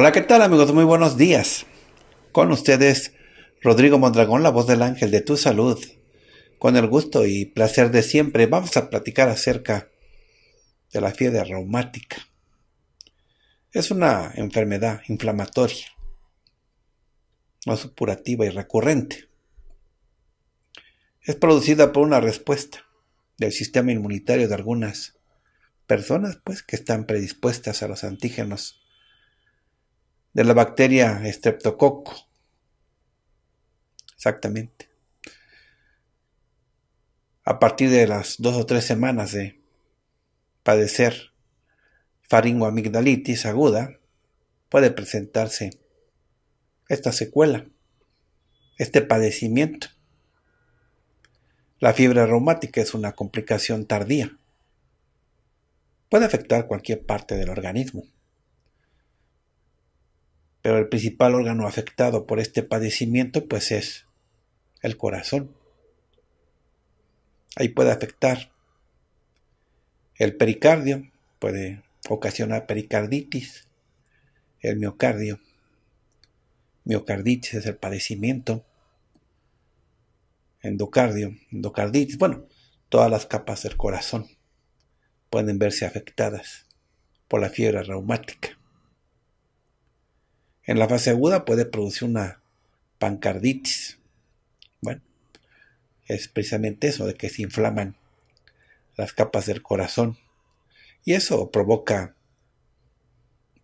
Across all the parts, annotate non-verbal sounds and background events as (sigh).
Hola, ¿qué tal amigos? Muy buenos días. Con ustedes, Rodrigo Mondragón, la voz del ángel de tu salud. Con el gusto y placer de siempre, vamos a platicar acerca de la fiebre reumática. Es una enfermedad inflamatoria, no supurativa y recurrente. Es producida por una respuesta del sistema inmunitario de algunas personas pues, que están predispuestas a los antígenos de la bacteria Streptococo. Exactamente. A partir de las dos o tres semanas de padecer faringoamigdalitis aguda, puede presentarse esta secuela, este padecimiento. La fiebre reumática es una complicación tardía. Puede afectar cualquier parte del organismo pero el principal órgano afectado por este padecimiento pues es el corazón. Ahí puede afectar el pericardio, puede ocasionar pericarditis, el miocardio. Miocarditis es el padecimiento. Endocardio, endocarditis, bueno, todas las capas del corazón pueden verse afectadas por la fiebre reumática. En la fase aguda puede producir una pancarditis. Bueno, es precisamente eso de que se inflaman las capas del corazón y eso provoca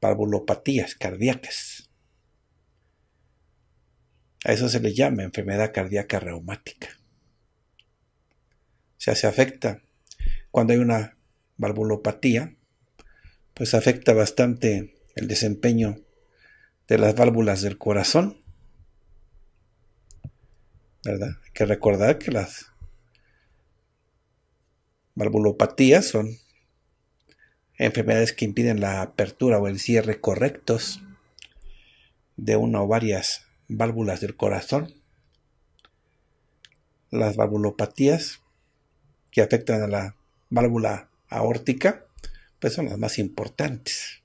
valvulopatías cardíacas. A eso se le llama enfermedad cardíaca reumática. O sea, se afecta cuando hay una valvulopatía, pues afecta bastante el desempeño de las válvulas del corazón. ¿Verdad? Hay que recordar que las valvulopatías son enfermedades que impiden la apertura o el cierre correctos de una o varias válvulas del corazón. Las valvulopatías que afectan a la válvula aórtica, pues son las más importantes.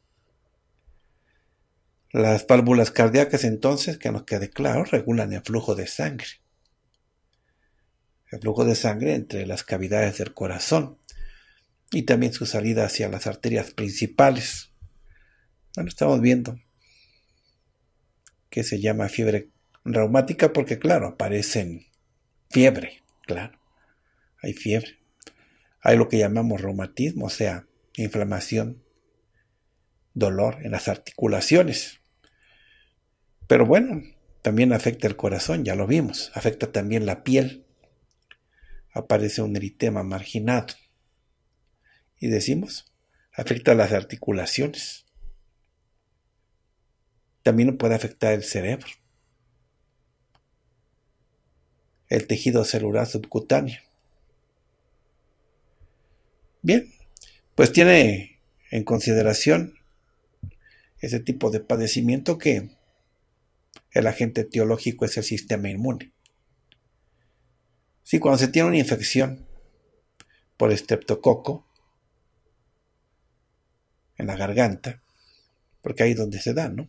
Las válvulas cardíacas entonces, que nos quede claro, regulan el flujo de sangre. El flujo de sangre entre las cavidades del corazón y también su salida hacia las arterias principales. Bueno, estamos viendo que se llama fiebre reumática porque, claro, aparecen fiebre, claro, hay fiebre. Hay lo que llamamos reumatismo, o sea, inflamación, dolor en las articulaciones. Pero bueno, también afecta el corazón, ya lo vimos, afecta también la piel. Aparece un eritema marginado. Y decimos, afecta las articulaciones. También puede afectar el cerebro, el tejido celular subcutáneo. Bien, pues tiene en consideración ese tipo de padecimiento que el agente etiológico es el sistema inmune. Si cuando se tiene una infección por estreptococo en la garganta, porque ahí es donde se da, ¿no?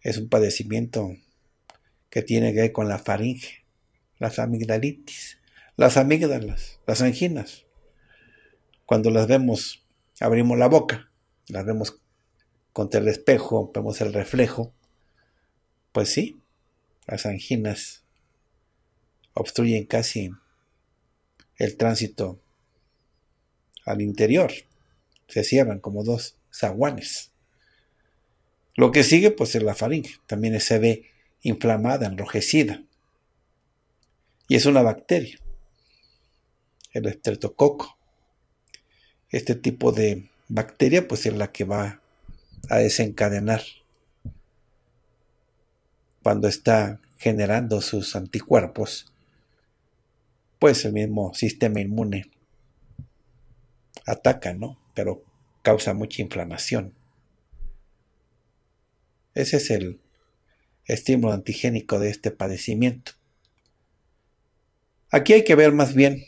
Es un padecimiento que tiene que ver con la faringe, las amigdalitis, las amígdalas, las anginas. Cuando las vemos, abrimos la boca, las vemos contra el espejo, vemos el reflejo, pues sí, las anginas obstruyen casi el tránsito al interior, se cierran como dos zaguanes. Lo que sigue pues es la faringe, también se ve inflamada, enrojecida, Y es una bacteria, el estreptococo. Este tipo de bacteria pues es la que va a desencadenar cuando está generando sus anticuerpos, pues el mismo sistema inmune ataca, ¿no? Pero causa mucha inflamación. Ese es el estímulo antigénico de este padecimiento. Aquí hay que ver más bien,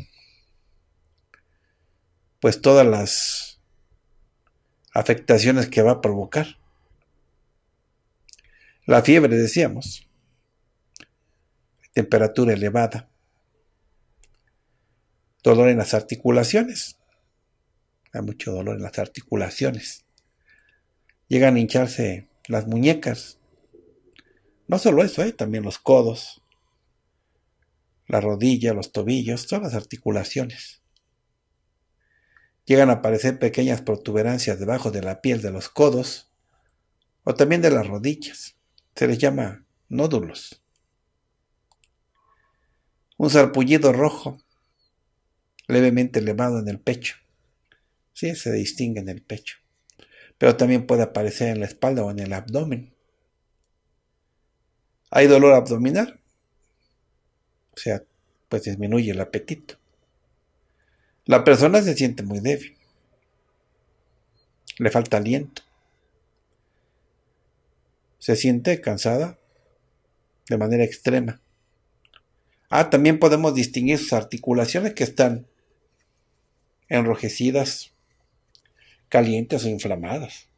pues todas las afectaciones que va a provocar. La fiebre, decíamos, temperatura elevada, dolor en las articulaciones, hay mucho dolor en las articulaciones, llegan a hincharse las muñecas, no solo eso, ¿eh? también los codos, la rodilla, los tobillos, todas las articulaciones. Llegan a aparecer pequeñas protuberancias debajo de la piel de los codos o también de las rodillas. Se les llama nódulos. Un sarpullido rojo levemente elevado en el pecho. Sí, se distingue en el pecho. Pero también puede aparecer en la espalda o en el abdomen. ¿Hay dolor abdominal? O sea, pues disminuye el apetito. La persona se siente muy débil. Le falta aliento. Se siente cansada de manera extrema. Ah, también podemos distinguir sus articulaciones que están enrojecidas, calientes o inflamadas.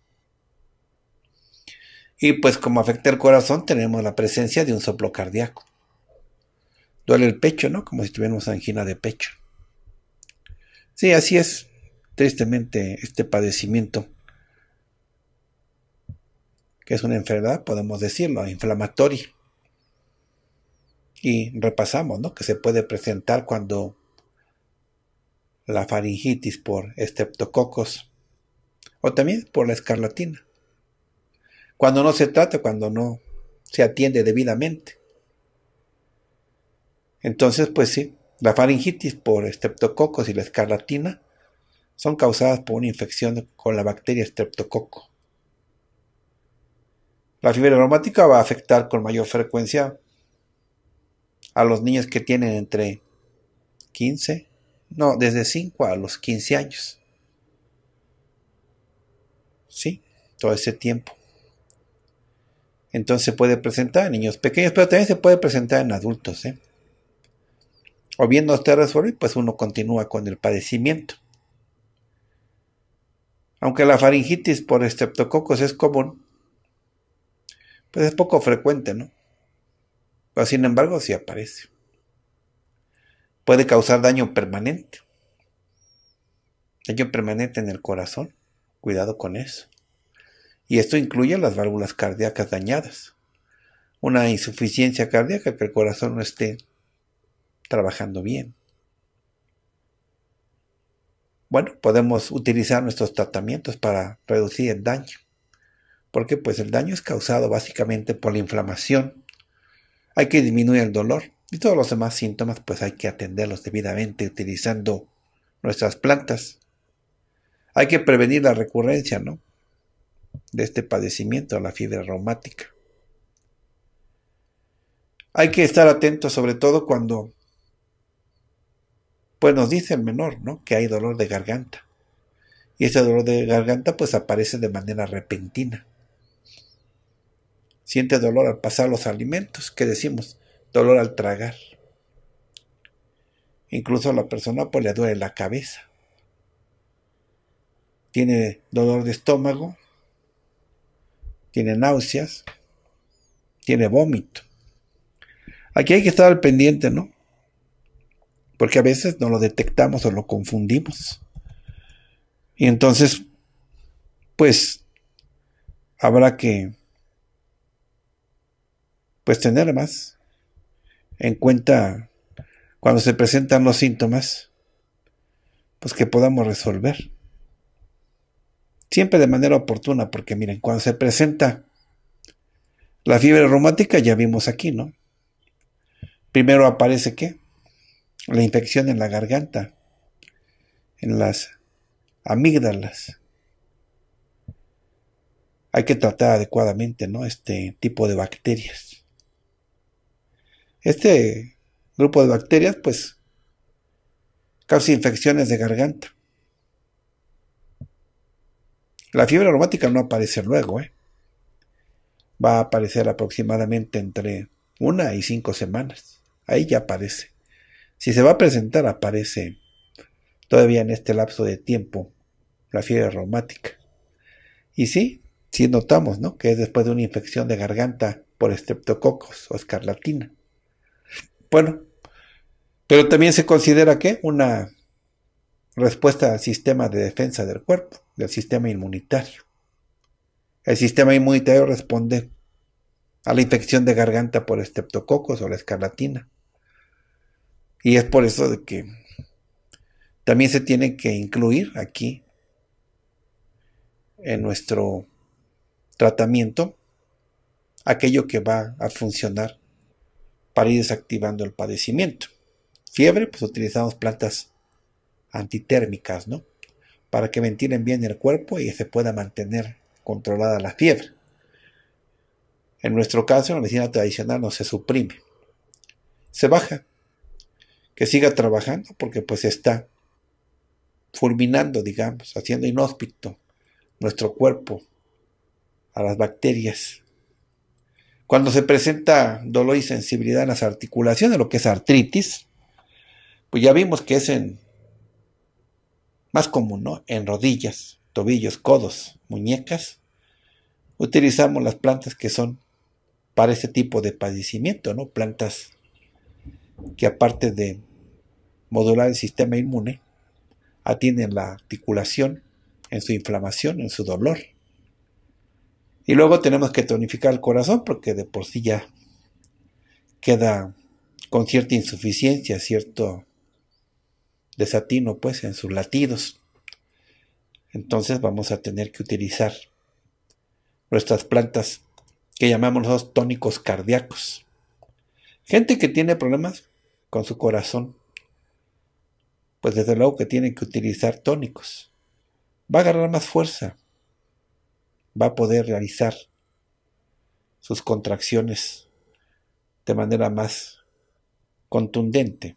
Y pues como afecta el corazón tenemos la presencia de un soplo cardíaco. Duele el pecho, ¿no? Como si tuviéramos angina de pecho. Sí, así es. Tristemente este padecimiento, que es una enfermedad, podemos decirlo, inflamatoria. Y repasamos, ¿no? Que se puede presentar cuando la faringitis por estreptococos o también por la escarlatina cuando no se trata, cuando no se atiende debidamente. Entonces, pues sí, la faringitis por estreptococos y la escarlatina son causadas por una infección con la bacteria estreptococo. La fiebre aromática va a afectar con mayor frecuencia a los niños que tienen entre 15, no, desde 5 a los 15 años. Sí, todo ese tiempo. Entonces se puede presentar en niños pequeños, pero también se puede presentar en adultos. ¿eh? O bien no está resuelto, pues uno continúa con el padecimiento. Aunque la faringitis por estreptococos es común, pues es poco frecuente, ¿no? Pero sin embargo sí aparece. Puede causar daño permanente. Daño permanente en el corazón. Cuidado con eso y esto incluye las válvulas cardíacas dañadas, una insuficiencia cardíaca que el corazón no esté trabajando bien. Bueno, podemos utilizar nuestros tratamientos para reducir el daño, porque pues el daño es causado básicamente por la inflamación. Hay que disminuir el dolor y todos los demás síntomas pues hay que atenderlos debidamente utilizando nuestras plantas. Hay que prevenir la recurrencia, ¿no? de este padecimiento, la fiebre reumática. Hay que estar atentos sobre todo cuando pues nos dice el menor, ¿no? Que hay dolor de garganta. Y ese dolor de garganta pues aparece de manera repentina. Siente dolor al pasar los alimentos, ¿qué decimos? Dolor al tragar. Incluso a la persona pues le duele la cabeza. Tiene dolor de estómago, tiene náuseas, tiene vómito. Aquí hay que estar al pendiente, ¿no? Porque a veces no lo detectamos o lo confundimos. Y entonces, pues, habrá que, pues, tener más en cuenta cuando se presentan los síntomas, pues que podamos resolver. Siempre de manera oportuna, porque miren, cuando se presenta la fiebre reumática, ya vimos aquí, ¿no? Primero aparece qué? La infección en la garganta, en las amígdalas. Hay que tratar adecuadamente ¿no? este tipo de bacterias. Este grupo de bacterias, pues, causa infecciones de garganta. La fiebre aromática no aparece luego, ¿eh? va a aparecer aproximadamente entre una y cinco semanas. Ahí ya aparece. Si se va a presentar, aparece todavía en este lapso de tiempo la fiebre reumática. Y sí, sí notamos, ¿no? Que es después de una infección de garganta por estreptococos o escarlatina. Bueno, pero también se considera que una respuesta al sistema de defensa del cuerpo, del sistema inmunitario. El sistema inmunitario responde a la infección de garganta por estreptococos o la escarlatina. Y es por eso de que también se tiene que incluir aquí en nuestro tratamiento aquello que va a funcionar para ir desactivando el padecimiento. Fiebre, pues utilizamos plantas antitérmicas, ¿no? Para que ventilen bien el cuerpo y se pueda mantener controlada la fiebre. En nuestro caso, la medicina tradicional no se suprime, se baja que siga trabajando porque pues está fulminando, digamos, haciendo inhóspito nuestro cuerpo a las bacterias. Cuando se presenta dolor y sensibilidad en las articulaciones, lo que es artritis, pues ya vimos que es en más común, ¿no? En rodillas, tobillos, codos, muñecas. Utilizamos las plantas que son para ese tipo de padecimiento, ¿no? Plantas que aparte de modular el sistema inmune, atienden la articulación en su inflamación, en su dolor. Y luego tenemos que tonificar el corazón porque de por sí ya queda con cierta insuficiencia, cierto desatino pues en sus latidos. Entonces vamos a tener que utilizar nuestras plantas que llamamos los tónicos cardíacos. Gente que tiene problemas con su corazón, pues desde luego que tienen que utilizar tónicos. Va a agarrar más fuerza, va a poder realizar sus contracciones de manera más contundente,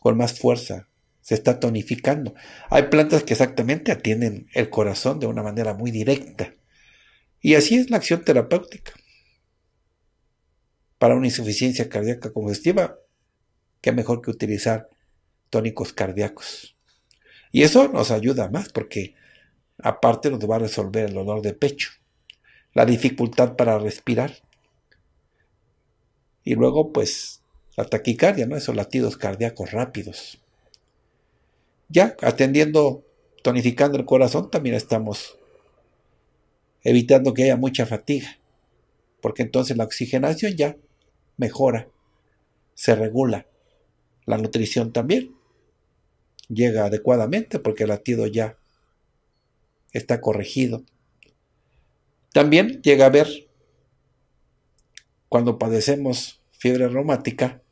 con más fuerza, se está tonificando. Hay plantas que exactamente atienden el corazón de una manera muy directa. Y así es la acción terapéutica. Para una insuficiencia cardíaca congestiva, qué mejor que utilizar tónicos cardíacos. Y eso nos ayuda más porque aparte nos va a resolver el dolor de pecho, la dificultad para respirar y luego pues la taquicardia, ¿no? Esos latidos cardíacos rápidos. Ya atendiendo, tonificando el corazón, también estamos evitando que haya mucha fatiga, porque entonces la oxigenación ya mejora, se regula, la nutrición también llega adecuadamente porque el latido ya está corregido. También llega a ver cuando padecemos fiebre reumática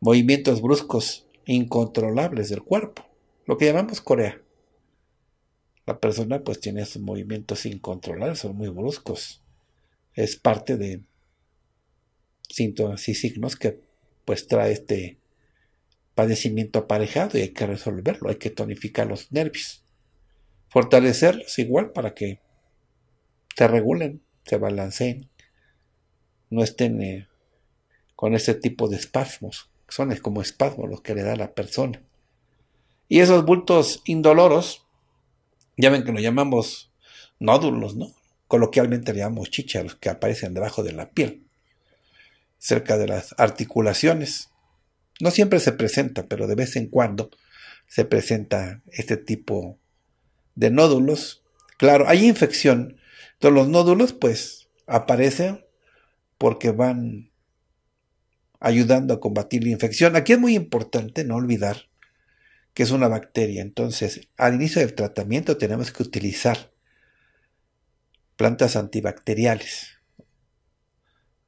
movimientos bruscos incontrolables del cuerpo, lo que llamamos Corea. La persona pues tiene esos movimientos incontrolables, son muy bruscos. Es parte de síntomas y signos que pues trae este padecimiento aparejado y hay que resolverlo, hay que tonificar los nervios, fortalecerlos igual para que se regulen, se balanceen, no estén eh, con ese tipo de espasmos, son como espasmos los que le da la persona. Y esos bultos indoloros, ya ven que lo llamamos nódulos, ¿no? Coloquialmente le llamamos chicha, los que aparecen debajo de la piel, cerca de las articulaciones no siempre se presenta, pero de vez en cuando se presenta este tipo de nódulos. Claro, hay infección. Entonces los nódulos pues aparecen porque van ayudando a combatir la infección. Aquí es muy importante no olvidar que es una bacteria. Entonces, al inicio del tratamiento tenemos que utilizar plantas antibacteriales.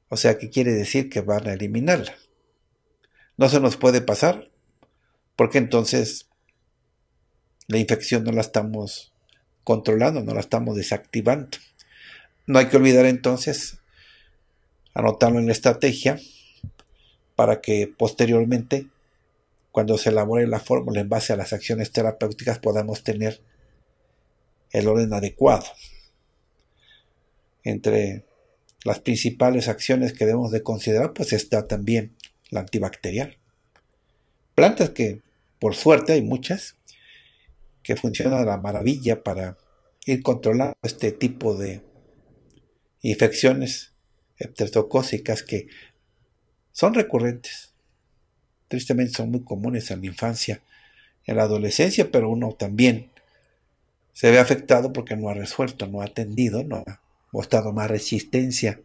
O sea, ¿qué quiere decir? Que van a eliminarla. No se nos puede pasar porque entonces la infección no la estamos controlando, no la estamos desactivando. No hay que olvidar entonces anotarlo en la estrategia para que posteriormente, cuando se elabore la fórmula en base a las acciones terapéuticas, podamos tener el orden adecuado. Entre las principales acciones que debemos de considerar, pues está también la antibacterial. Plantas que, por suerte, hay muchas que funcionan a la maravilla para ir controlando este tipo de infecciones hepatocócicas que son recurrentes. Tristemente son muy comunes en la infancia, en la adolescencia, pero uno también se ve afectado porque no ha resuelto, no ha atendido, no ha mostrado más resistencia.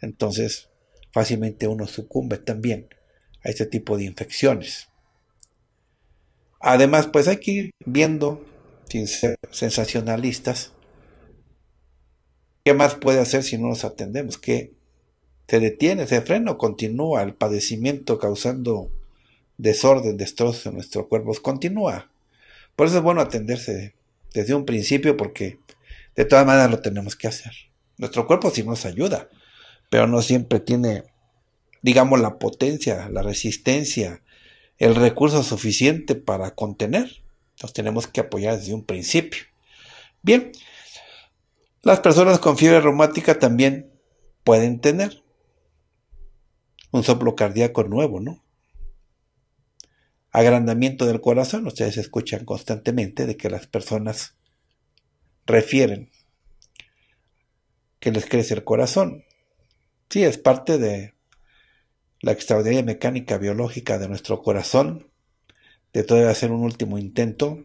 Entonces, fácilmente uno sucumbe también a este tipo de infecciones. Además, pues hay que ir viendo, sin ser sensacionalistas, qué más puede hacer si no nos atendemos, que se detiene, se frena o continúa el padecimiento causando desorden, destrozo en nuestro cuerpo, continúa. Por eso es bueno atenderse desde un principio porque de todas maneras lo tenemos que hacer. Nuestro cuerpo sí nos ayuda, pero no siempre tiene, digamos, la potencia, la resistencia, el recurso suficiente para contener. Nos tenemos que apoyar desde un principio. Bien, las personas con fiebre reumática también pueden tener un soplo cardíaco nuevo, ¿no? Agrandamiento del corazón. Ustedes escuchan constantemente de que las personas refieren que les crece el corazón. Sí, es parte de la extraordinaria mecánica biológica de nuestro corazón, de todavía hacer un último intento,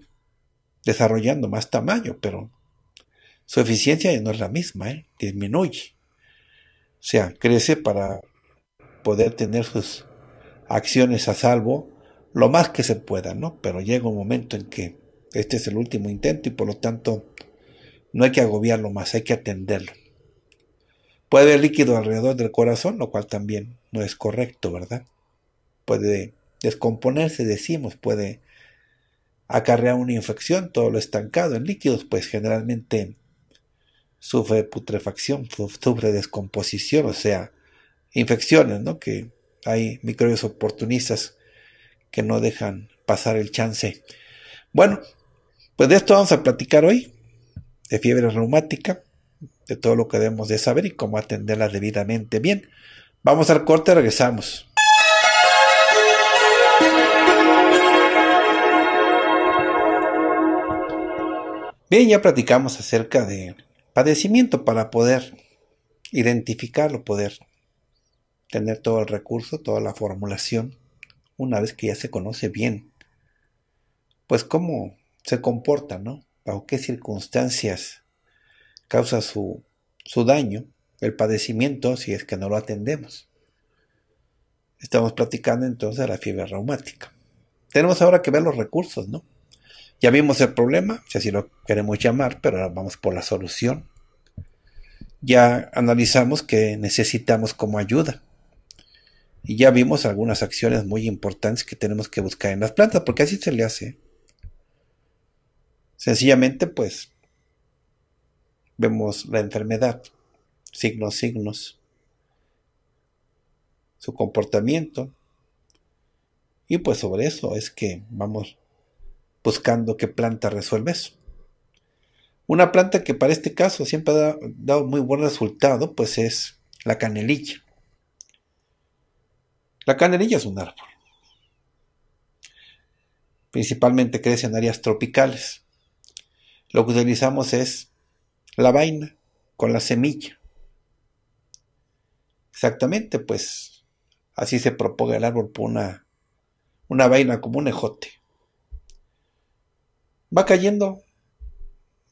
desarrollando más tamaño, pero su eficiencia ya no es la misma, ¿eh? disminuye. O sea, crece para poder tener sus acciones a salvo lo más que se pueda, ¿no? Pero llega un momento en que este es el último intento y por lo tanto no hay que agobiarlo más, hay que atenderlo. Puede haber líquido alrededor del corazón, lo cual también no es correcto, ¿verdad? Puede descomponerse, decimos, puede acarrear una infección, todo lo estancado en líquidos, pues generalmente sufre putrefacción, (laughs) sufre descomposición, o sea, infecciones, ¿no? Que hay microbios oportunistas que no dejan pasar el chance. Bueno, pues de esto vamos a platicar hoy, de fiebre reumática, de todo lo que debemos de saber y cómo atenderla debidamente bien. Vamos al corte, regresamos. Bien, ya platicamos acerca de padecimiento para poder identificarlo, poder tener todo el recurso, toda la formulación, una vez que ya se conoce bien, pues cómo se comporta, ¿no? Bajo qué circunstancias causa su, su daño, el padecimiento, si es que no lo atendemos. Estamos platicando entonces de la fiebre reumática. Tenemos ahora que ver los recursos, ¿no? Ya vimos el problema, si así lo queremos llamar, pero ahora vamos por la solución. Ya analizamos que necesitamos como ayuda. Y ya vimos algunas acciones muy importantes que tenemos que buscar en las plantas, porque así se le hace. Sencillamente, pues, vemos la enfermedad, signos, signos, su comportamiento, y pues sobre eso es que vamos buscando qué planta resuelve eso. Una planta que para este caso siempre ha dado muy buen resultado, pues es la canelilla. La canelilla es un árbol. Principalmente crece en áreas tropicales. Lo que utilizamos es la vaina con la semilla. Exactamente, pues así se propaga el árbol por una, una vaina como un ejote. Va cayendo,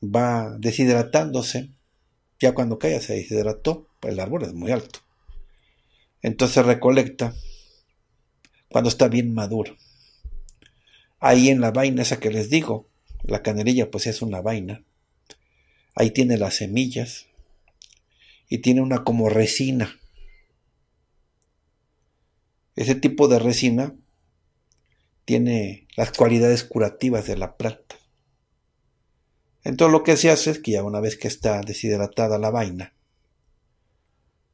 va deshidratándose. Ya cuando cae se deshidrató, pues el árbol es muy alto. Entonces recolecta cuando está bien maduro. Ahí en la vaina esa que les digo, la canelilla pues es una vaina. Ahí tiene las semillas y tiene una como resina. Ese tipo de resina tiene las cualidades curativas de la planta. Entonces lo que se hace es que ya una vez que está deshidratada la vaina,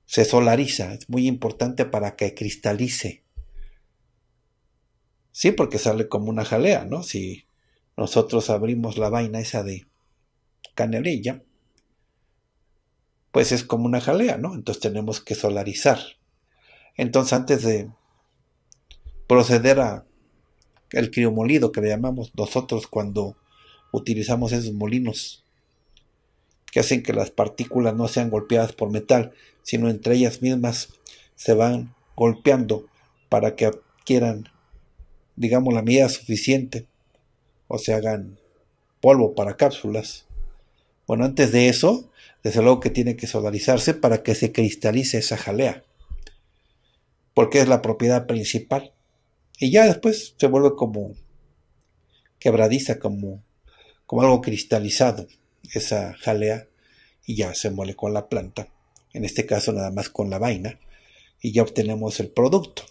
se solariza. Es muy importante para que cristalice. Sí, porque sale como una jalea, ¿no? Si nosotros abrimos la vaina esa de canelilla, pues es como una jalea, ¿no? Entonces tenemos que solarizar. Entonces antes de proceder a el criomolido que le llamamos nosotros cuando utilizamos esos molinos que hacen que las partículas no sean golpeadas por metal, sino entre ellas mismas se van golpeando para que adquieran, digamos, la medida suficiente o se hagan polvo para cápsulas. Bueno, antes de eso, desde luego que tiene que solarizarse para que se cristalice esa jalea, porque es la propiedad principal. Y ya después se vuelve como quebradiza, como, como algo cristalizado, esa jalea, y ya se muele con la planta, en este caso nada más con la vaina, y ya obtenemos el producto.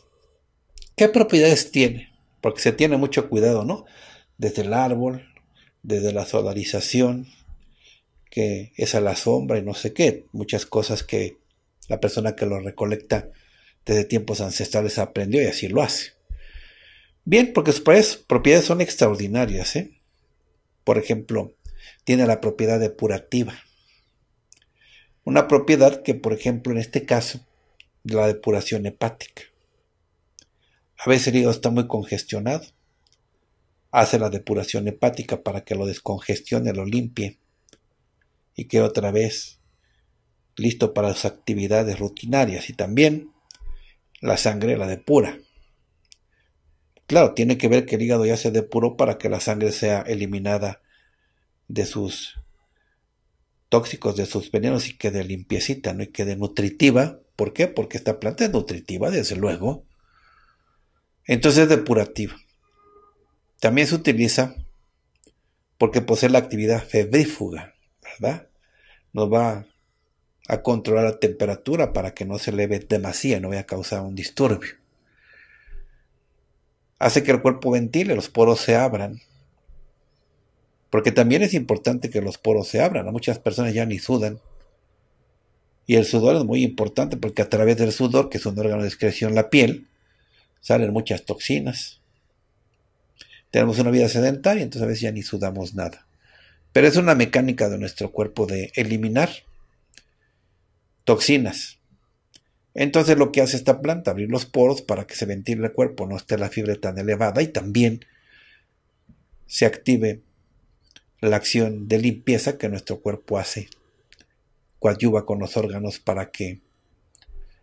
¿Qué propiedades tiene? Porque se tiene mucho cuidado, ¿no? Desde el árbol, desde la solarización, que es a la sombra y no sé qué, muchas cosas que la persona que lo recolecta desde tiempos ancestrales aprendió y así lo hace. Bien, porque sus propiedades son extraordinarias. ¿eh? Por ejemplo, tiene la propiedad depurativa. Una propiedad que, por ejemplo, en este caso, la depuración hepática. A veces el hígado está muy congestionado. Hace la depuración hepática para que lo descongestione, lo limpie y que otra vez listo para sus actividades rutinarias y también la sangre la depura. Claro, tiene que ver que el hígado ya se depuró para que la sangre sea eliminada de sus tóxicos, de sus venenos y quede limpiecita, ¿no? Y quede nutritiva. ¿Por qué? Porque esta planta es nutritiva, desde luego. Entonces es depurativa. También se utiliza porque posee la actividad febrífuga, ¿verdad? Nos va a controlar la temperatura para que no se eleve demasiado no vaya a causar un disturbio. Hace que el cuerpo ventile, los poros se abran. Porque también es importante que los poros se abran. muchas personas ya ni sudan. Y el sudor es muy importante porque a través del sudor, que es un órgano de excreción, la piel, salen muchas toxinas. Tenemos una vida sedentaria, entonces a veces ya ni sudamos nada. Pero es una mecánica de nuestro cuerpo de eliminar toxinas. Entonces lo que hace esta planta, abrir los poros para que se ventile el cuerpo, no esté la fiebre tan elevada y también se active la acción de limpieza que nuestro cuerpo hace, coadyuva con los órganos para que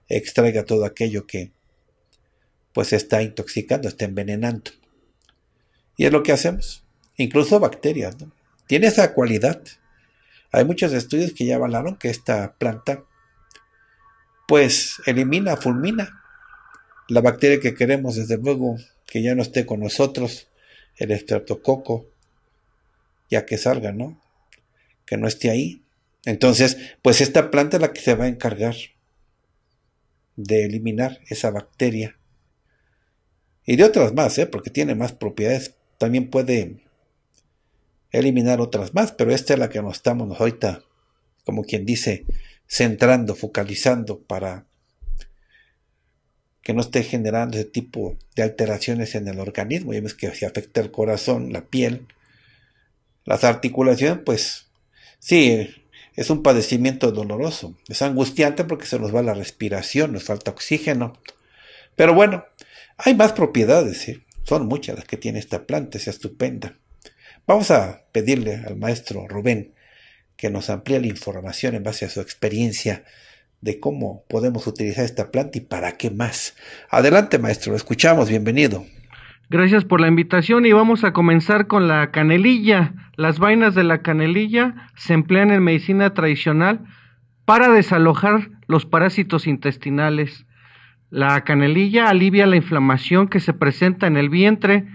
extraiga todo aquello que pues está intoxicando, está envenenando. Y es lo que hacemos, incluso bacterias, ¿no? Tiene esa cualidad. Hay muchos estudios que ya avalaron que esta planta pues elimina, fulmina la bacteria que queremos, desde luego que ya no esté con nosotros, el estreptococo, ya que salga, ¿no? Que no esté ahí. Entonces, pues esta planta es la que se va a encargar de eliminar esa bacteria. Y de otras más, ¿eh? porque tiene más propiedades. También puede eliminar otras más, pero esta es la que nos estamos ahorita, como quien dice, centrando, focalizando para que no esté generando ese tipo de alteraciones en el organismo. Ya ves que si afecta el corazón, la piel, las articulaciones, pues sí, es un padecimiento doloroso. Es angustiante porque se nos va la respiración, nos falta oxígeno. Pero bueno, hay más propiedades, ¿eh? son muchas las que tiene esta planta, es estupenda. Vamos a pedirle al maestro Rubén que nos amplíe la información en base a su experiencia de cómo podemos utilizar esta planta y para qué más. Adelante, maestro, lo escuchamos, bienvenido. Gracias por la invitación y vamos a comenzar con la canelilla. Las vainas de la canelilla se emplean en medicina tradicional para desalojar los parásitos intestinales. La canelilla alivia la inflamación que se presenta en el vientre,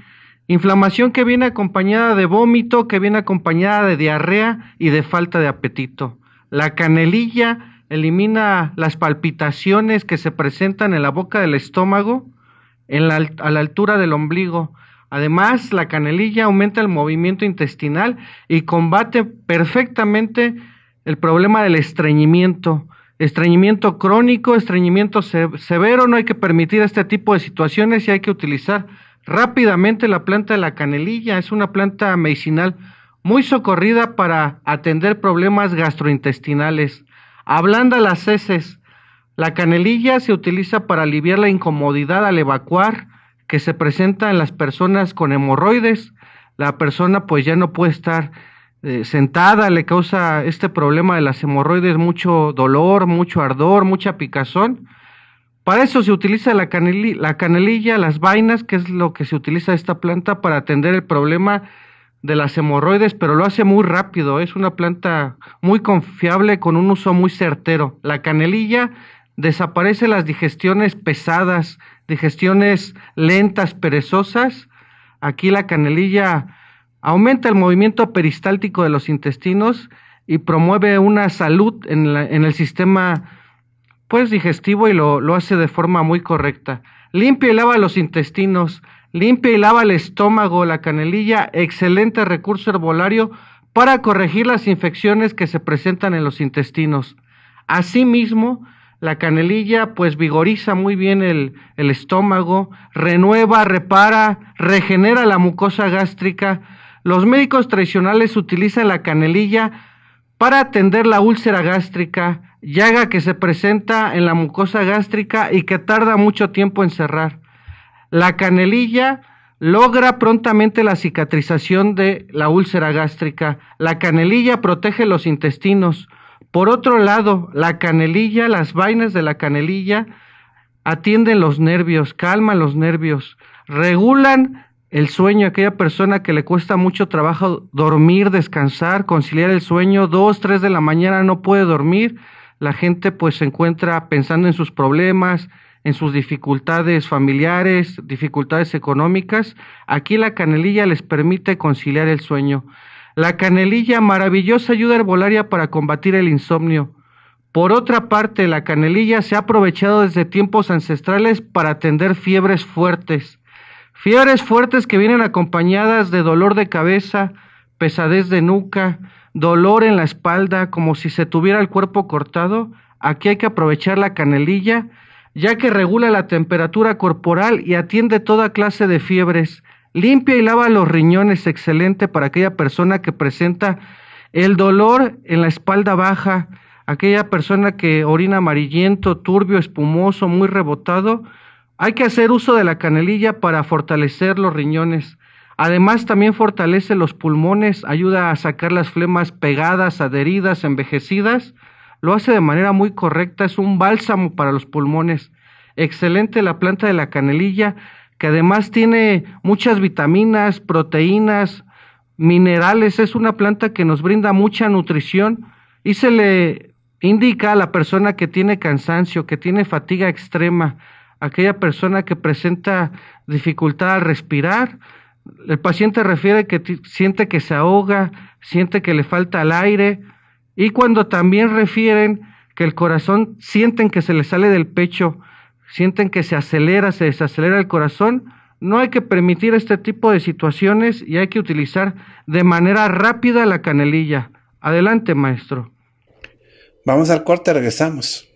Inflamación que viene acompañada de vómito, que viene acompañada de diarrea y de falta de apetito. La canelilla elimina las palpitaciones que se presentan en la boca del estómago, en la, a la altura del ombligo. Además, la canelilla aumenta el movimiento intestinal y combate perfectamente el problema del estreñimiento. Estreñimiento crónico, estreñimiento severo, no hay que permitir este tipo de situaciones y hay que utilizar rápidamente la planta de la canelilla. Es una planta medicinal muy socorrida para atender problemas gastrointestinales. Ablanda las heces. La canelilla se utiliza para aliviar la incomodidad al evacuar, que se presenta en las personas con hemorroides. La persona pues ya no puede estar eh, sentada, le causa este problema de las hemorroides mucho dolor, mucho ardor, mucha picazón. Para eso se utiliza la, la canelilla, las vainas, que es lo que se utiliza esta planta para atender el problema de las hemorroides, pero lo hace muy rápido. Es una planta muy confiable con un uso muy certero. La canelilla desaparece las digestiones pesadas, digestiones lentas, perezosas. Aquí la canelilla aumenta el movimiento peristáltico de los intestinos y promueve una salud en, en el sistema pues digestivo y lo, lo hace de forma muy correcta. Limpia y lava los intestinos, limpia y lava el estómago, la canelilla, excelente recurso herbolario para corregir las infecciones que se presentan en los intestinos. Asimismo, la canelilla pues vigoriza muy bien el, el estómago, renueva, repara, regenera la mucosa gástrica. Los médicos tradicionales utilizan la canelilla para atender la úlcera gástrica, llaga que se presenta en la mucosa gástrica y que tarda mucho tiempo en cerrar. La canelilla logra prontamente la cicatrización de la úlcera gástrica. La canelilla protege los intestinos, por otro lado, la canelilla, las vainas de la canelilla atienden los nervios, calman los nervios, regulan el sueño aquella persona que le cuesta mucho trabajo dormir, descansar, conciliar el sueño, dos, tres de la mañana no puede dormir, la gente pues se encuentra pensando en sus problemas, en sus dificultades familiares, dificultades económicas. Aquí la canelilla les permite conciliar el sueño. La canelilla, maravillosa ayuda herbolaria para combatir el insomnio. Por otra parte, la canelilla se ha aprovechado desde tiempos ancestrales para atender fiebres fuertes. Fiebres fuertes que vienen acompañadas de dolor de cabeza, pesadez de nuca, dolor en la espalda, como si se tuviera el cuerpo cortado. Aquí hay que aprovechar la canelilla, ya que regula la temperatura corporal y atiende toda clase de fiebres. Limpia y lava los riñones, excelente para aquella persona que presenta el dolor en la espalda baja, aquella persona que orina amarillento, turbio, espumoso, muy rebotado. Hay que hacer uso de la canelilla para fortalecer los riñones. Además también fortalece los pulmones, ayuda a sacar las flemas pegadas, adheridas, envejecidas. Lo hace de manera muy correcta, es un bálsamo para los pulmones. Excelente la planta de la canelilla que además tiene muchas vitaminas, proteínas, minerales, es una planta que nos brinda mucha nutrición y se le indica a la persona que tiene cansancio, que tiene fatiga extrema, aquella persona que presenta dificultad al respirar, el paciente refiere que siente que se ahoga, siente que le falta el aire y cuando también refieren que el corazón sienten que se le sale del pecho, sienten que se acelera, se desacelera el corazón, no hay que permitir este tipo de situaciones y hay que utilizar de manera rápida la canelilla. Adelante, maestro. Vamos al corte, regresamos.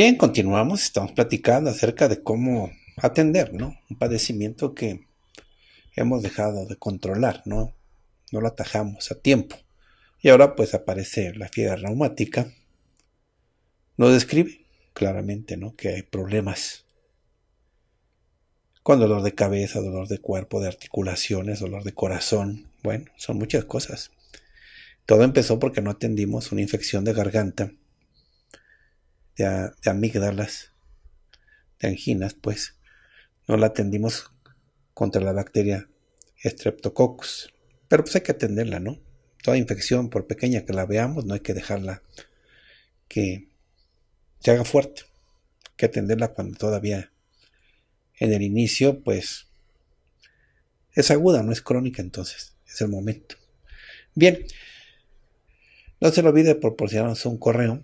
Bien, continuamos, estamos platicando acerca de cómo atender, ¿no? Un padecimiento que hemos dejado de controlar, ¿no? no lo atajamos a tiempo. Y ahora pues aparece la fiebre reumática. Nos describe claramente ¿no? que hay problemas con dolor de cabeza, dolor de cuerpo, de articulaciones, dolor de corazón. Bueno, son muchas cosas. Todo empezó porque no atendimos una infección de garganta, de, de amígdalas, de anginas, pues no la atendimos contra la bacteria Streptococcus. Pero pues hay que atenderla, ¿no? Toda infección, por pequeña que la veamos, no hay que dejarla que se haga fuerte. Hay que atenderla cuando todavía en el inicio, pues es aguda, no es crónica, entonces es el momento. Bien, no se le olvide proporcionarnos un correo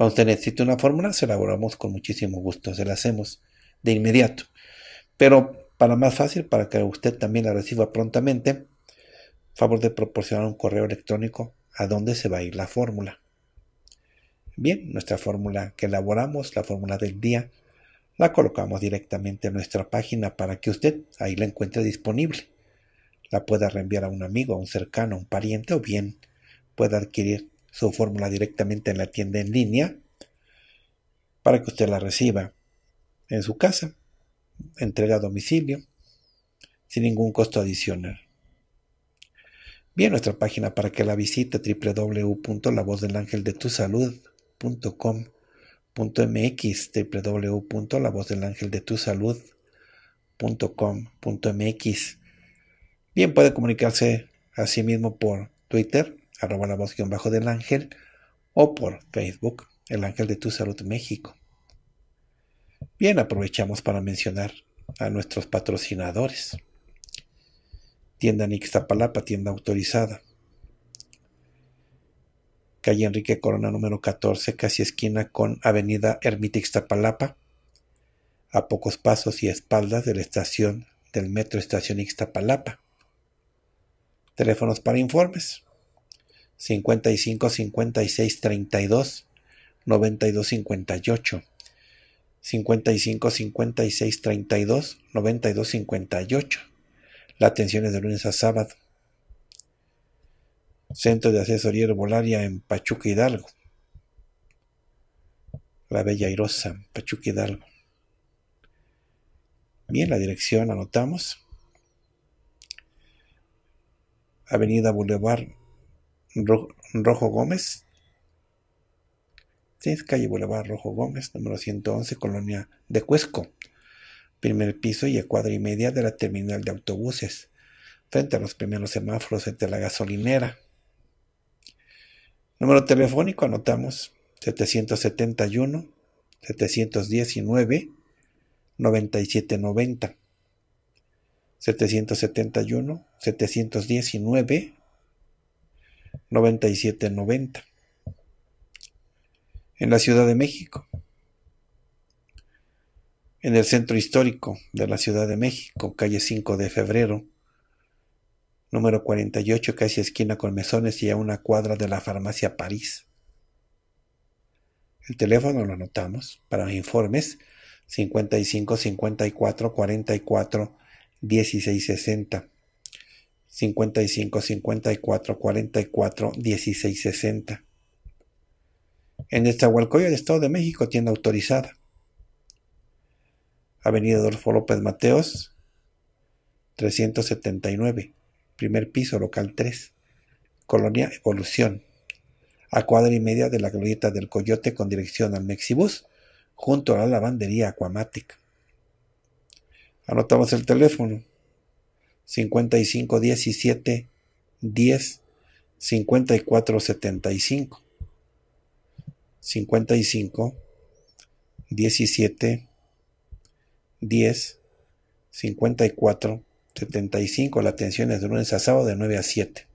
Cuando usted necesite una fórmula, se elaboramos con muchísimo gusto, se la hacemos de inmediato. Pero para más fácil, para que usted también la reciba prontamente, favor de proporcionar un correo electrónico a dónde se va a ir la fórmula. Bien, nuestra fórmula que elaboramos, la fórmula del día, la colocamos directamente en nuestra página para que usted ahí la encuentre disponible. La pueda reenviar a un amigo, a un cercano, a un pariente o bien pueda adquirir su fórmula directamente en la tienda en línea para que usted la reciba en su casa, entrega a domicilio, sin ningún costo adicional. Bien, nuestra página para que la visite www.lavozdelangeldetusalud.com.mx www.lavozdelangeldetusalud.com.mx Bien, puede comunicarse asimismo por Twitter, arroba la voz bajo del ángel, o por Facebook, el ángel de tu salud México. Bien, aprovechamos para mencionar a nuestros patrocinadores. Tienda Nixtapalapa, tienda autorizada. Calle Enrique Corona número 14, casi esquina con Avenida Ermita Ixtapalapa, a pocos pasos y espaldas de la estación del Metro Estación Ixtapalapa. Teléfonos para informes 55 56 32 92 58 55 56 32 92 58 la atención es de lunes a sábado. Centro de Asesoría Herbolaria en Pachuca Hidalgo. La Bella Airosa, Pachuca Hidalgo. Bien, la dirección anotamos. Avenida Boulevard Rojo Gómez. Calle Boulevard Rojo Gómez, número 111, Colonia de Cuesco primer piso y a cuadra y media de la terminal de autobuses, frente a los primeros semáforos entre la gasolinera. Número telefónico anotamos 771 719 9790 771 719 9790 en la Ciudad de México en el centro histórico de la Ciudad de México, calle 5 de febrero, número 48, casi esquina con mesones y a una cuadra de la farmacia París. El teléfono lo anotamos para informes 55 54 44 16 60. 55 54 44 16 60. En el del Estado de México, tienda autorizada. Avenida Adolfo López Mateos, 379, primer piso, local 3, Colonia Evolución, a cuadra y media de la glorieta del Coyote con dirección al Mexibus, junto a la lavandería Aquamatic. Anotamos el teléfono 55 17 10 54 75 55 17 10, 54, 75. La atención es de lunes a sábado de 9 a 7.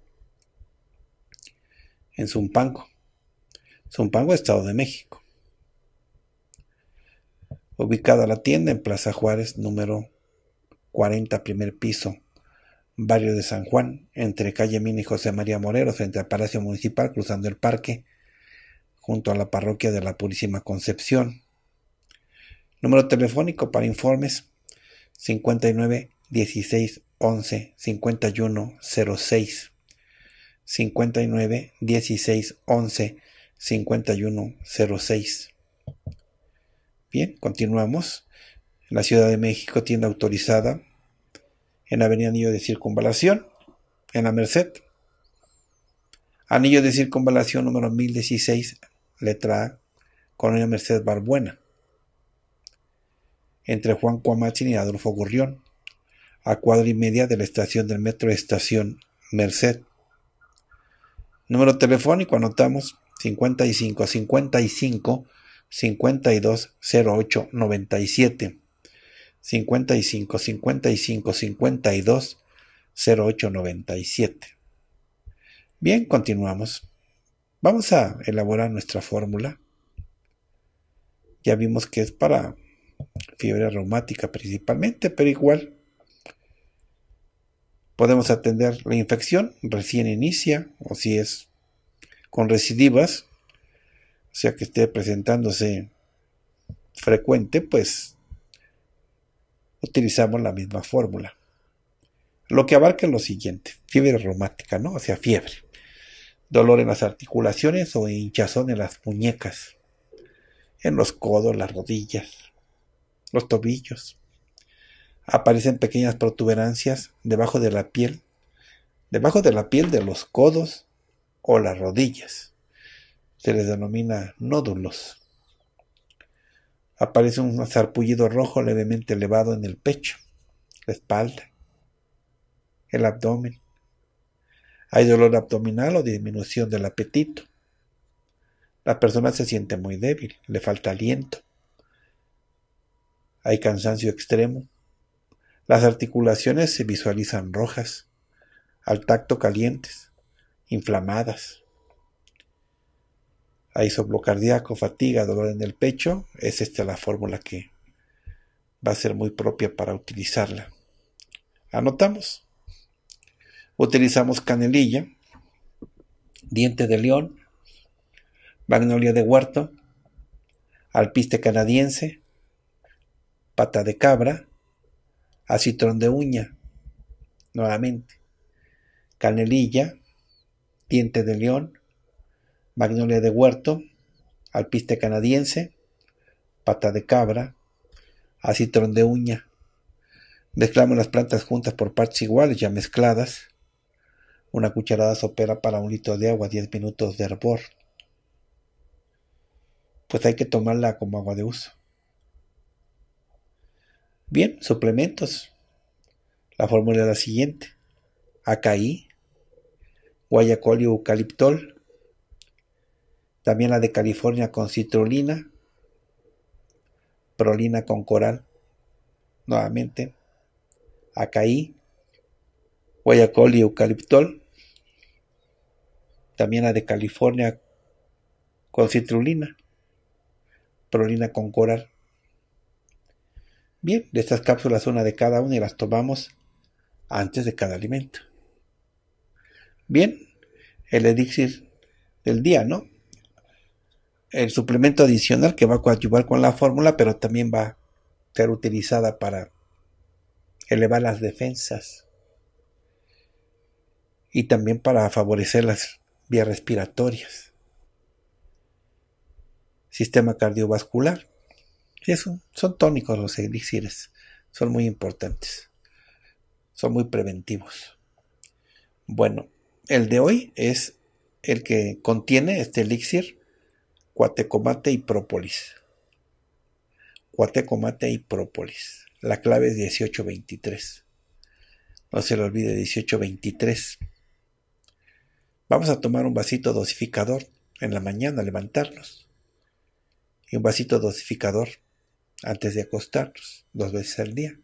En Zumpango. Zumpango, Estado de México. Ubicada la tienda en Plaza Juárez, número 40, primer piso, barrio de San Juan, entre calle Mini José María Morero, frente al Palacio Municipal, cruzando el parque, junto a la parroquia de la Purísima Concepción. Número telefónico para informes 59 16 11 51 06 59 16 11 51 06 Bien, continuamos. La Ciudad de México, tienda autorizada en Avenida Anillo de Circunvalación, en la Merced. Anillo de Circunvalación número 1016, letra A, Colonia Merced Barbuena entre Juan Cuamachin y Adolfo Gurrión, a cuadra y media de la estación del metro Estación Merced. Número telefónico anotamos 55 55 52 08 97 55 55 52 08 97 Bien, continuamos. Vamos a elaborar nuestra fórmula Ya vimos que es para fiebre reumática principalmente, pero igual podemos atender la infección recién inicia o si es con recidivas, o sea que esté presentándose frecuente, pues utilizamos la misma fórmula. Lo que abarca lo siguiente, fiebre reumática, ¿no? O sea, fiebre, dolor en las articulaciones o hinchazón en las muñecas, en los codos, las rodillas, los tobillos. Aparecen pequeñas protuberancias debajo de la piel, debajo de la piel de los codos o las rodillas. Se les denomina nódulos. Aparece un sarpullido rojo levemente elevado en el pecho, la espalda, el abdomen. Hay dolor abdominal o disminución del apetito. La persona se siente muy débil, le falta aliento. Hay cansancio extremo. Las articulaciones se visualizan rojas, al tacto calientes, inflamadas. Hay soplo cardíaco, fatiga, dolor en el pecho. Es esta la fórmula que va a ser muy propia para utilizarla. Anotamos. Utilizamos canelilla, diente de león, magnolia de huerto, alpiste canadiense, pata de cabra, acitrón de uña, nuevamente, canelilla, diente de león, magnolia de huerto, alpiste canadiense, pata de cabra, acitrón de uña. Mezclamos las plantas juntas por partes iguales ya mezcladas una cucharada sopera para un litro de agua, 10 minutos de hervor. Pues hay que tomarla como agua de uso. Bien, suplementos. La fórmula es la siguiente. Acaí, guayacol y eucaliptol. También la de California con citrulina. Prolina con coral. Nuevamente. Acaí, guayacol y eucaliptol también la de California con citrulina, prolina con coral. Bien, de estas cápsulas una de cada una y las tomamos antes de cada alimento. Bien, el elixir del día, ¿no? El suplemento adicional que va a coadyuvar con la fórmula, pero también va a ser utilizada para elevar las defensas y también para favorecer las vías respiratorias, sistema cardiovascular. Son tónicos los elixires, son muy importantes, son muy preventivos. Bueno, el de hoy es el que contiene este elixir cuatecomate y própolis. Cuatecomate y própolis. La clave es 1823. No se le olvide 1823. Vamos a tomar un vasito dosificador en la mañana, levantarnos. Y un vasito dosificador antes de acostarnos, dos veces al día.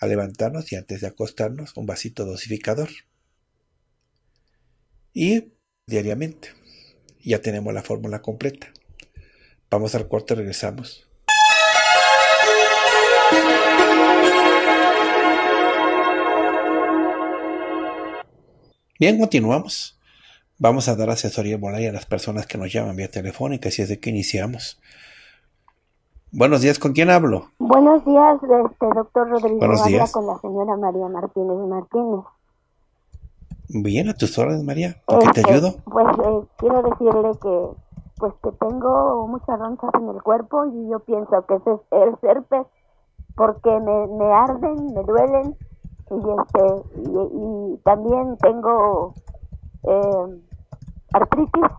A levantarnos y antes de acostarnos, un vasito dosificador. Y diariamente. Ya tenemos la fórmula completa. Vamos al corte y regresamos. Bien, continuamos. Vamos a dar asesoría por a las personas que nos llaman vía telefónica, si es de que iniciamos. Buenos días, ¿con quién hablo? Buenos días, este doctor Rodrigo. Buenos días. con la señora María Martínez Martínez. Bien, a tus órdenes, María. ¿Por qué te este, ayudo? Pues eh, quiero decirle que pues que tengo muchas ronchas en el cuerpo y yo pienso que ese es el serpes porque me, me arden, me duelen y este y, y también tengo eh, artritis,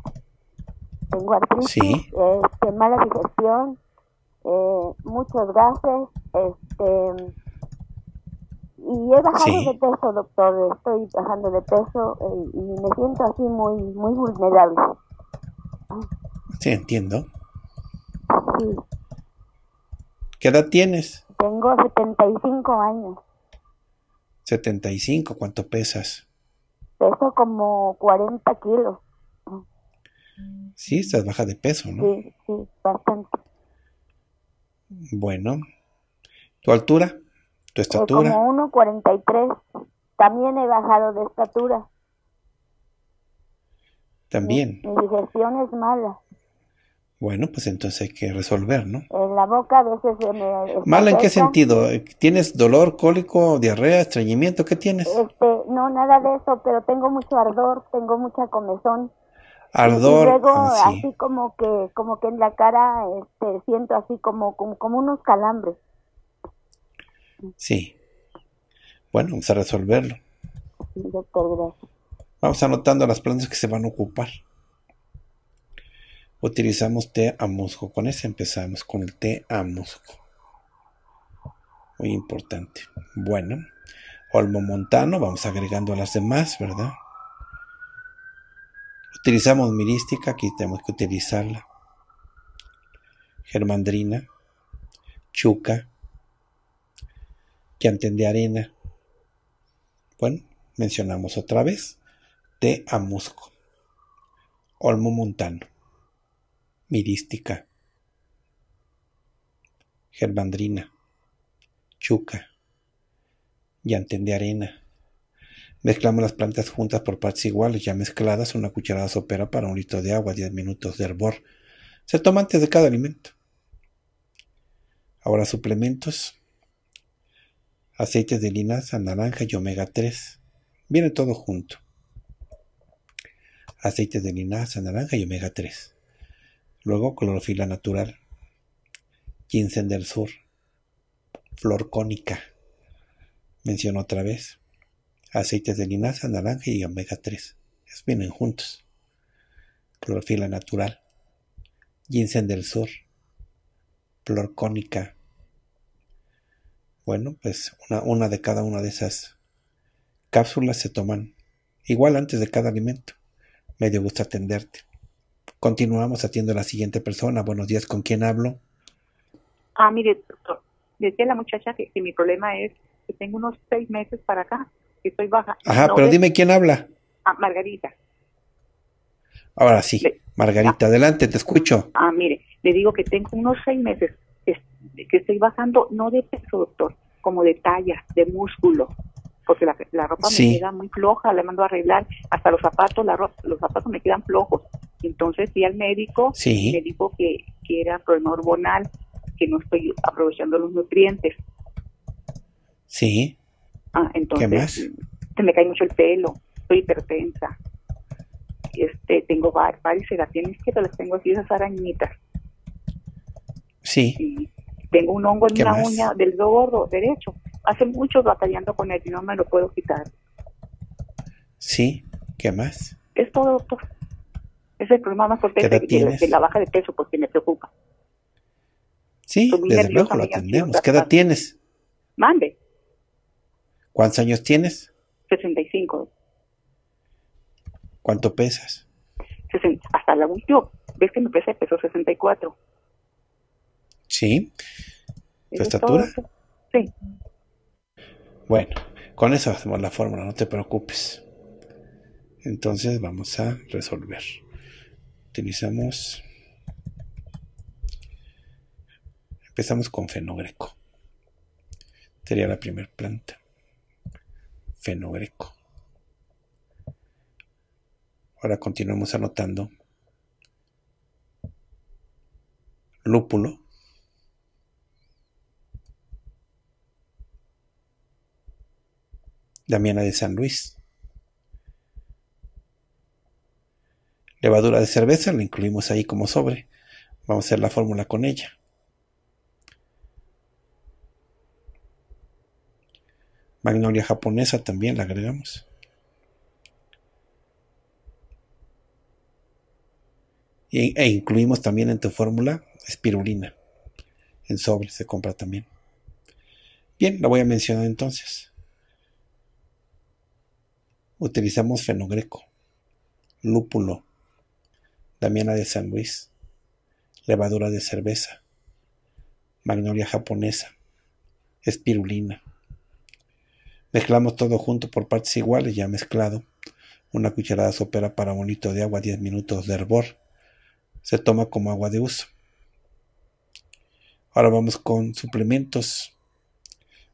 tengo artritis, este, mala digestión, eh, muchos gases, este y he bajado de peso, doctor, estoy bajando de peso eh, y me siento así muy muy vulnerable. Sí, entiendo. ¿Qué edad tienes? Tengo 75 años. 75, ¿cuánto pesas? Peso como 40 kilos. Sí, estás baja de peso, ¿no? Sí, sí, bastante. Bueno. ¿Tu altura? ¿Tu estatura? como 1.43. También he bajado de estatura. También. Mi digestión es mala. Bueno, pues entonces hay que resolver, ¿no? En la boca a veces se me... ¿Mala en qué sentido? ¿Tienes dolor, cólico, diarrea, estreñimiento? ¿Qué tienes? Este, no, nada de eso, pero tengo mucho ardor, tengo mucha comezón. Ardor. Y luego ah, sí. así como que, como que en la cara, este, siento así como, como, como unos calambres. Sí. Bueno, vamos a resolverlo. Doctor, gracias. Vamos anotando las plantas que se van a ocupar. Utilizamos té a musgo. Con ese empezamos, con el té a musgo. Muy importante. Bueno, olmo montano, vamos agregando a las demás, ¿verdad? Utilizamos mirística, aquí tenemos que utilizarla. Germandrina, chuca, llantén de arena. Bueno, mencionamos otra vez té a musgo, olmo montano, mirística, germandrina, chuca, llantén de arena. Mezclamos las plantas juntas por partes iguales, ya mezcladas, una cucharada sopera para un litro de agua, 10 minutos de hervor. Se toma antes de cada alimento. Ahora suplementos. Aceites de linaza, naranja y omega 3. Viene todo junto. Aceites de linaza, naranja y omega 3. Luego clorofila natural. Ginseng del sur. Flor cónica. Menciono otra vez. Aceites de linaza, naranja y omega 3. Esos vienen juntos. Clorofila natural. Ginseng del sur. Flor cónica. Bueno, pues una, una de cada una de esas cápsulas se toman igual antes de cada alimento. Me dio gusto atenderte. Continuamos atiendo a la siguiente persona. Buenos días, ¿con quién hablo? Ah, mire, doctor, decía la muchacha que, que mi problema es que tengo unos seis meses para acá, que estoy baja. Ajá, No pero de- dime quién habla. Ah, Margarita. Ahora sí, Margarita, adelante, te escucho. Ah, mire, le digo que tengo unos seis meses que, estoy bajando, no de peso, doctor, como de talla, de músculo, porque la, la ropa Sí. me queda muy floja, la mando a arreglar, hasta los zapatos, la ro- los zapatos me quedan flojos. Entonces fui al médico, Sí. me dijo que, que era problema hormonal, que no estoy aprovechando los nutrientes. Sí, Ah, entonces más? se me cae mucho el pelo, soy hipertensa. Este, tengo var- varices, tienes que las tengo así esas arañitas. sí, Y tengo un hongo en ¿Qué una más? uña del dedo gordo derecho. Hace mucho batallando con él y no me lo puedo quitar. sí. ¿Qué más? Es todo, doctor. Es el problema más fuerte ¿Qué de, de- de la baja de peso porque me preocupa. Sí, desde luego lo atendemos. ¿Qué edad tienes? Mande, ¿Cuántos años tienes? 65. ¿Cuánto pesas? 60, hasta la última vez que me pesé pesó 64. Sí. ¿Tu estatura? todo. Sí. Bueno, con eso hacemos la fórmula, no te preocupes. Entonces vamos a resolver. Utilizamos. Empezamos con fenogreco. Sería la primera planta. Fenogreco. Ahora continuamos anotando. Lúpulo. Damiana de San Luis. Levadura de cerveza, la incluimos ahí como sobre. Vamos a hacer la fórmula con ella. Magnolia japonesa también la agregamos. E incluimos también en tu fórmula espirulina. En sobre se compra también. Bien, la voy a mencionar entonces. Utilizamos fenogreco, lúpulo, damiana de San Luis, levadura de cerveza, magnolia japonesa, espirulina. Mezclamos todo junto por partes iguales, ya mezclado. Una cucharada sopera para un litro de agua, 10 minutos de hervor. Se toma como agua de uso. Ahora vamos con suplementos.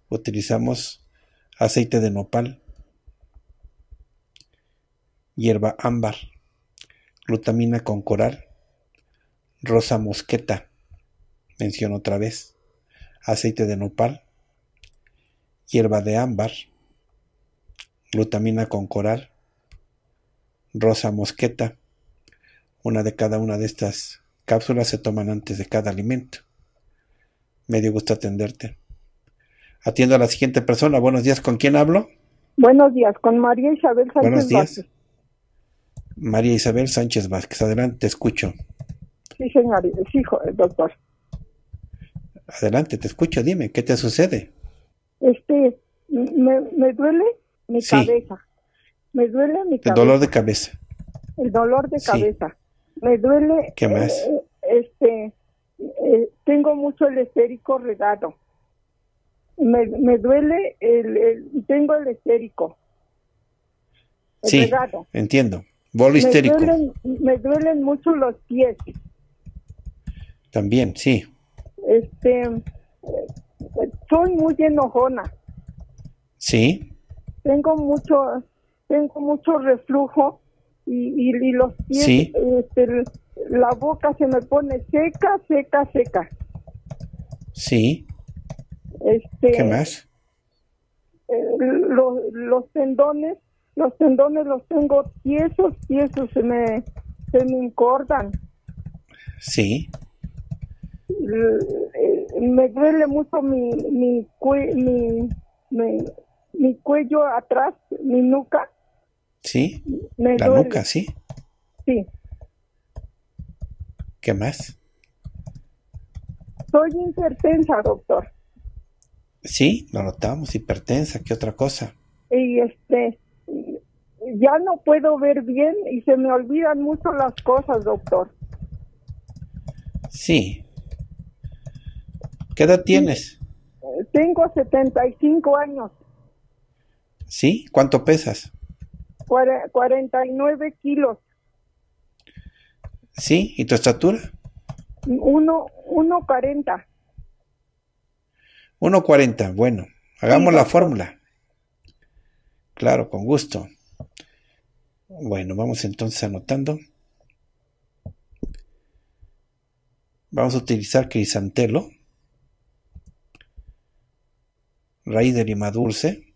Utilizamos aceite de nopal, hierba ámbar, glutamina con coral, rosa mosqueta, menciono otra vez, aceite de nopal, hierba de ámbar, glutamina con coral, rosa mosqueta. Una de cada una de estas cápsulas se toman antes de cada alimento. Me dio gusto atenderte. Atiendo a la siguiente persona. Buenos días, ¿con quién hablo? Buenos días, con María Isabel Sánchez Buenos días. Vázquez. María Isabel Sánchez Vázquez. Adelante, te escucho. Sí, señor, sí, doctor. Adelante, te escucho. Dime, ¿qué te sucede? Este, me, me duele mi Sí. cabeza. Me duele mi El cabeza. dolor de cabeza. El dolor de Sí. cabeza. Me duele. ¿Qué más? eh, este, eh, tengo mucho el estérico regado. Me, me duele el, el- tengo el estérico. El Sí, regado. entiendo. Bolo Me duelen, me duelen mucho los pies. También, sí. Este, soy muy enojona. Sí, tengo mucho tengo mucho reflujo y, y, y los pies Sí. este, la boca se me pone seca seca seca sí. este ¿Qué más? eh, lo- los tendones los tendones los tengo tiesos tiesos se me se me encordan Sí, eh, me duele mucho mi mi, mi, mi mi cuello atrás mi nuca sí. me La duele nuca, sí. sí ¿Qué más? Soy hipertensa, doctor. Sí, lo notamos. Hipertensa, ¿qué otra cosa? Y este, ya no puedo ver bien y se me olvidan mucho las cosas, doctor. Sí. ¿Qué edad tienes? Eh, Tengo 75 años, Sí. ¿Cuánto pesas? cuare- 49 kilos, Sí. ¿Y tu estatura? uno, 1,40. 1.40. Bueno, hagamos Sí, la fórmula. Claro, con gusto. Bueno, vamos entonces anotando. Vamos a utilizar crisantelo, raíz de lima dulce,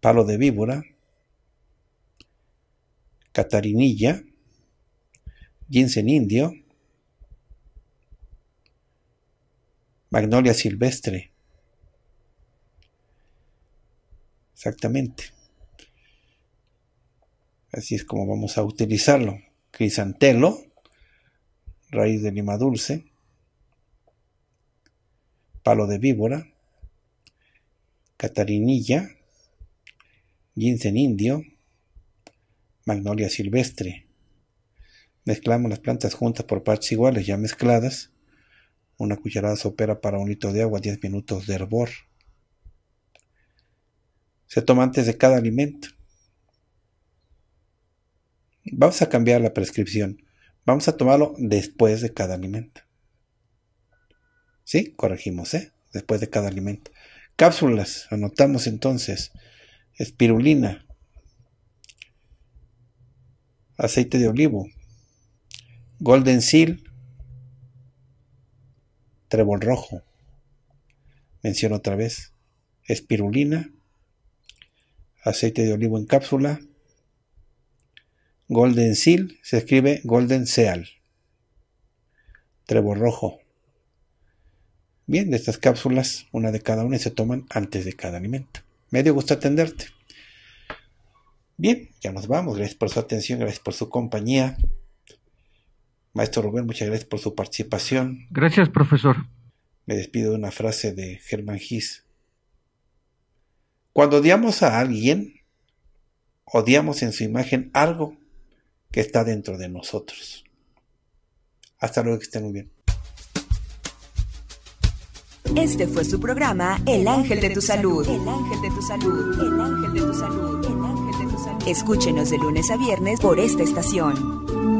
palo de víbora, catarinilla, ginseng indio, magnolia silvestre. Exactamente. Así es como vamos a utilizarlo. Crisantelo, raíz de lima dulce, palo de víbora, catarinilla, ginseng indio, magnolia silvestre. Mezclamos las plantas juntas por partes iguales ya mezcladas. Una cucharada sopera para un litro de agua, 10 minutos de hervor. Se toma antes de cada alimento. Vamos a cambiar la prescripción. Vamos a tomarlo después de cada alimento. ¿Sí? Corregimos, ¿eh? Después de cada alimento. Cápsulas. Anotamos entonces. Espirulina. Aceite de olivo. Golden Seal. Trébol rojo. Menciono otra vez. Espirulina. Aceite de olivo en cápsula. Golden Seal se escribe Golden Seal. Trébol rojo. Bien, de estas cápsulas, una de cada una y se toman antes de cada alimento. Me dio gusto atenderte. Bien, ya nos vamos. Gracias por su atención, gracias por su compañía. Maestro Rubén, muchas gracias por su participación. Gracias, profesor. Me despido de una frase de Germán Gis. Cuando odiamos a alguien, odiamos en su imagen algo que está dentro de nosotros. Hasta luego, que estén muy bien. Este fue su programa El Ángel de tu Salud. El Ángel de tu Salud. El Ángel de tu Salud. El Ángel de tu Salud. Escúchenos de lunes a viernes por esta estación.